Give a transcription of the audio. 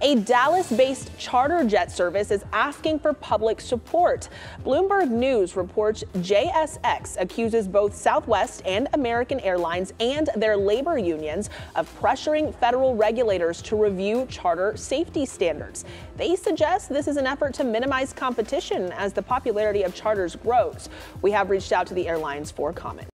A Dallas-based charter jet service is asking for public support. Bloomberg News reports JSX accuses both Southwest and American Airlines and their labor unions of pressuring federal regulators to review charter safety standards. They suggest this is an effort to minimize competition as the popularity of charters grows. We have reached out to the airlines for comment.